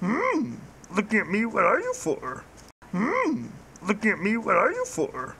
Hmm, looking at me, what are you for? Hmm, looking at me, what are you for?